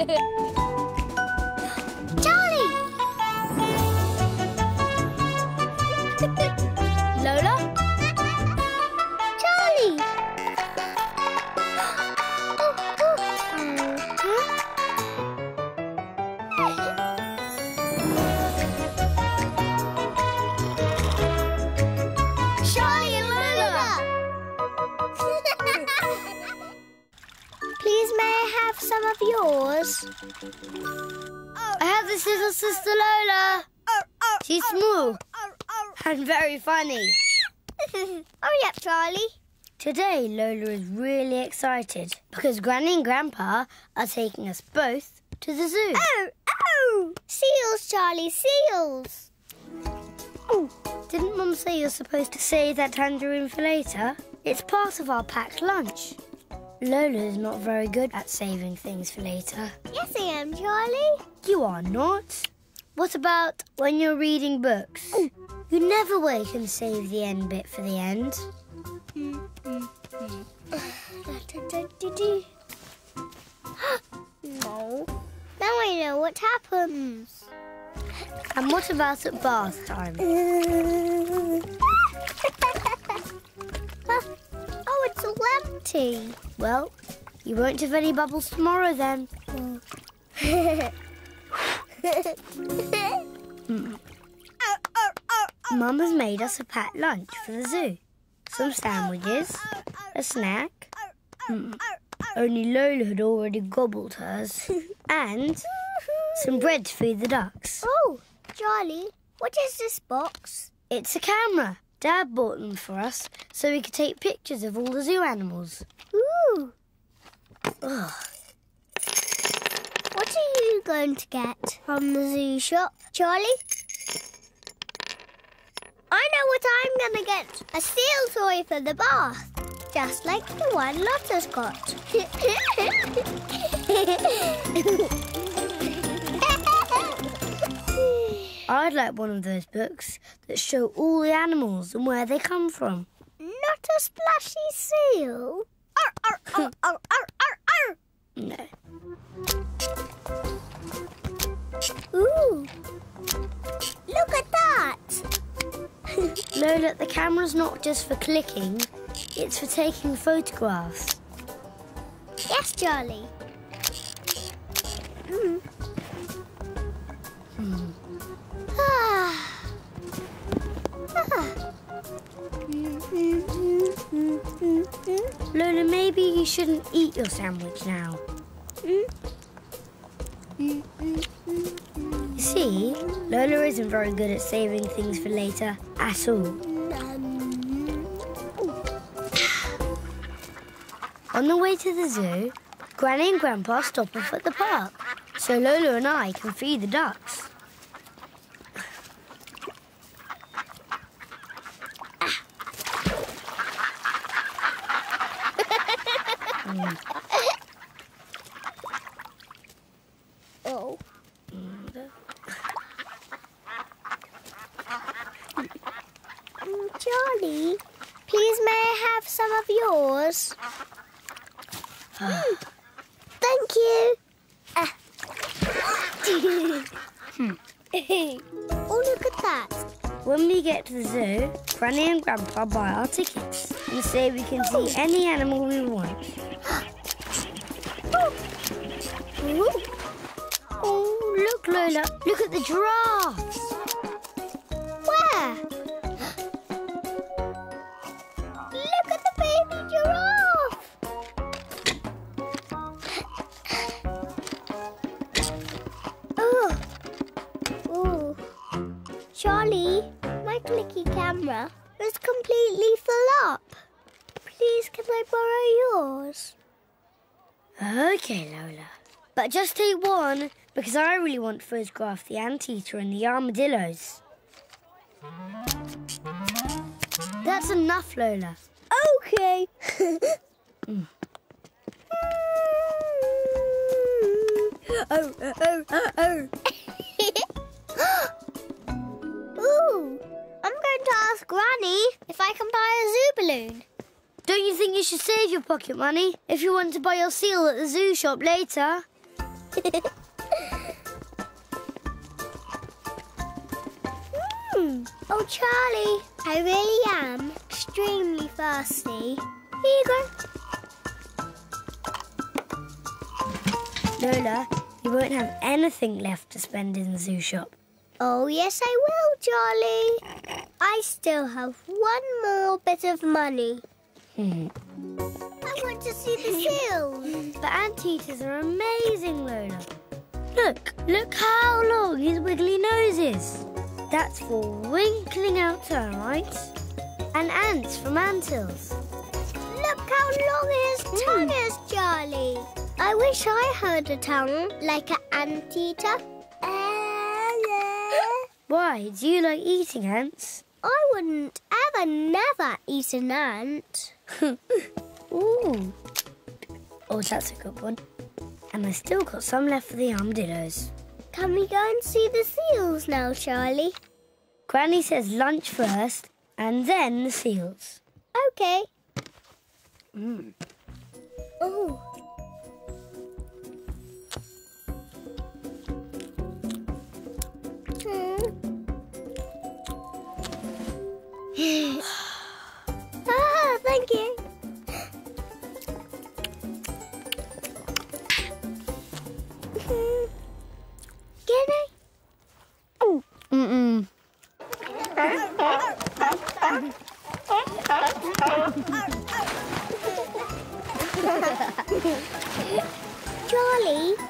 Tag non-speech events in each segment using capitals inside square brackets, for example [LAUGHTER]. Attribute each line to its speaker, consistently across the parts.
Speaker 1: えっ? Have some of yours? I have this little sister Lola. She's small and very funny. [LAUGHS] Hurry up, Charlie. Today, Lola is really excited because Granny and Grandpa are taking us both to the zoo. Oh, oh! Seals, Charlie, seals. Oh, didn't Mum say you're supposed to save that tangerine for later? It's part of our packed lunch. Lola's not very good at saving things for later. Yes, I am, Charlie. You are not. What about when you're reading books? Oh, you never wait and save the end bit for the end. no. [GASPS] Now I know what happens. And what about at bath time? [LAUGHS] empty. Well, you won't have any bubbles tomorrow then. [LAUGHS] Mum has made us a packed lunch for the zoo. Some sandwiches, a snack. Mm. Only Lola had already gobbled hers. [LAUGHS] and some bread to feed the ducks. Oh, Charlie, what is this box? It's a camera. Dad bought them for us so we could take pictures of all the zoo animals. Ooh. Ugh. What are you going to get from the zoo shop, Charlie? I know what I'm going to get. A seal toy for the bath. Just like the one Lotta's got. [LAUGHS] I'd like one of those books that show all the animals and where they come from. Not a splashy seal. Arr, arr, arr, arr, arr, arr, arr. No. Ooh. Look at that. [LAUGHS] Lola, the camera's not just for clicking, it's for taking photographs. Yes, Charlie. Mm. Hmm. Lola, maybe you shouldn't eat your sandwich now. You see, Lola isn't very good at saving things for later at all. On the way to the zoo, Granny and Grandpa stop off at the park, so Lola and I can feed the ducks. Oh. Charlie, please may I have some of yours? Mm, Thank you. Ah. [LAUGHS] oh, look at that. When we get to the zoo, Granny and Grandpa buy our tickets and say we can see any animal we want. [GASPS] Oh, look, Lola. Look at the giraffes. Where? [GASPS] look at the baby giraffe. [GASPS] oh. Oh. Charlie, my clicky camera is completely full up. Please, can I borrow yours? Okay, Lola. But just take one, because I really want to photograph the anteater and the armadillos. That's enough, Lola. Okay. [LAUGHS] Mm. oh, oh, oh, oh. [LAUGHS] Ooh, I'm going to ask Granny if I can buy a zoo balloon. Don't you think you should save your pocket money if you want to buy your seal at the zoo shop later? [LAUGHS] mm. Oh, Charlie, I really am extremely thirsty. Here you go.
Speaker 2: Lola, you won't have anything left to spend in the zoo shop.
Speaker 1: Oh, yes, I will, Charlie. I still have one more bit of money. I want to see the seals.
Speaker 2: The anteaters are amazing, Lola. Look, look how long his wiggly nose is. That's for winkling out termites and ants from anthills.
Speaker 1: Look how long his tongue mm. is, Charlie. I wish I had a tongue like an anteater.
Speaker 2: Why? Do you like eating ants?
Speaker 1: I wouldn't ever, never eat an ant. [LAUGHS]
Speaker 2: Ooh. Oh, that's a good one. And I still got some left for the armadillos.
Speaker 1: Can we go and see the seals now, Charlie?
Speaker 2: Granny says lunch first and then the seals.
Speaker 1: Okay.
Speaker 2: Mm.
Speaker 1: Oh. Charlie,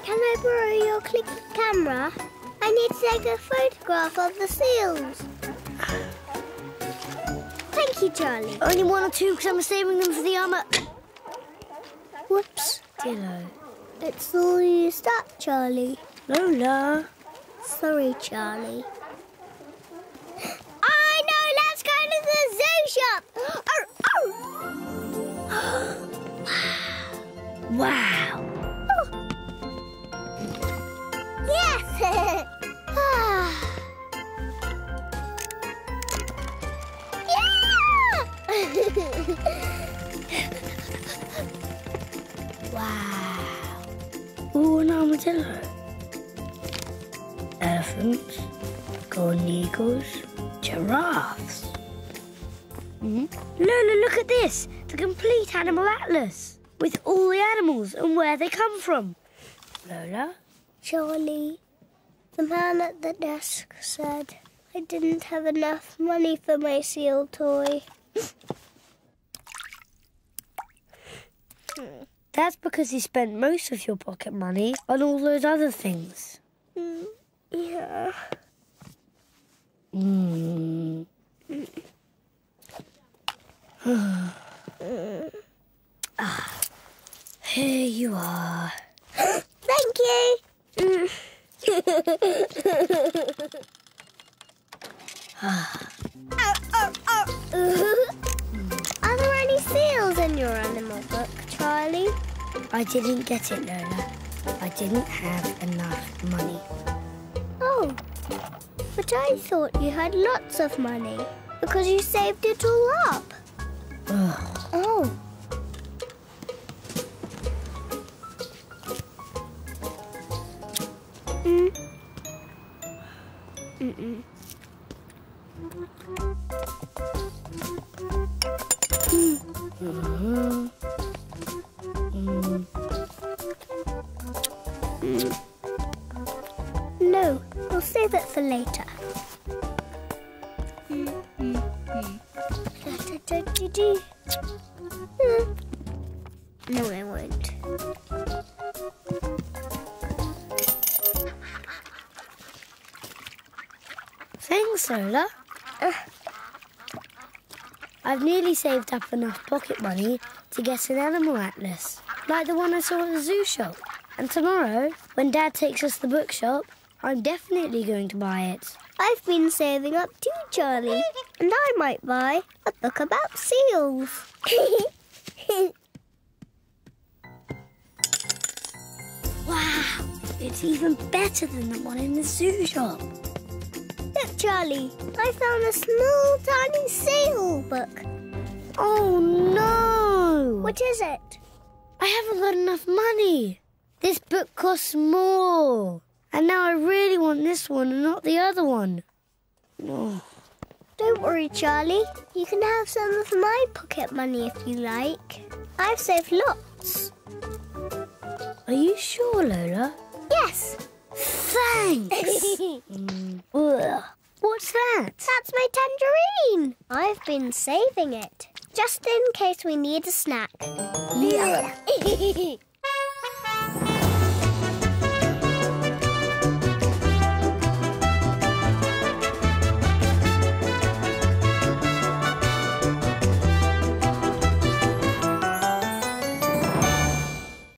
Speaker 1: can I borrow your clicky camera? I need to take a photograph of the seals. Thank you, Charlie.
Speaker 2: Only one or two because I'm saving them for the armour.
Speaker 1: Whoops.
Speaker 2: Dillo.
Speaker 1: It's all used up, Charlie.
Speaker 2: Lola.
Speaker 1: Sorry, Charlie. [GASPS] I know! Let's go to the zoo shop! Oh,
Speaker 2: oh, wow.
Speaker 1: Oh. Yes! [LAUGHS] [LAUGHS]
Speaker 2: wow. Ooh, an armadillo. Elephants, golden eagles, giraffes. Mm -hmm. Lola, look at this. The complete animal atlas with all the animals and where they come from. Lola?
Speaker 1: Charlie, the man at the desk said I didn't have enough money for my seal toy. [LAUGHS]
Speaker 2: That's because you spent most of your pocket money on all those other things.
Speaker 1: Mm, yeah. [SIGHS]
Speaker 2: Mm. [SIGHS] ah, here you are.
Speaker 1: Thank you.
Speaker 2: ah.
Speaker 1: oh, oh, oh. Are there any seals in your animal book, Charlie?
Speaker 2: I didn't get it, Lola. I didn't have enough money.
Speaker 1: Oh, but I thought you had lots of money because you saved it all up. Oh. Mm-mm.
Speaker 2: Mm. Mm.
Speaker 1: Mm. No, we'll save it for later. No, I won't.
Speaker 2: Lola. Uh. I've nearly saved up enough pocket money to get an animal atlas, like the one I saw at the zoo shop. And tomorrow, when Dad takes us to the bookshop, I'm definitely going to buy it.
Speaker 1: I've been saving up too, Charlie. And I might buy a book about seals. [LAUGHS]
Speaker 2: wow, it's even better than the one in the zoo shop.
Speaker 1: Look, Charlie, I found a small, tiny seal book.
Speaker 2: Oh, no!
Speaker 1: What is it?
Speaker 2: I haven't got enough money. This book costs more. And now I really want this one and not the other one. Oh.
Speaker 1: Don't worry, Charlie. You can have some of my pocket money if you like. I've saved lots.
Speaker 2: Are you sure, Lola?
Speaker 1: Yes.
Speaker 2: Thanks. [LAUGHS] mm. What's that?
Speaker 1: That's my tangerine. I've been saving it, just in case we need a snack.
Speaker 2: Yeah. [LAUGHS]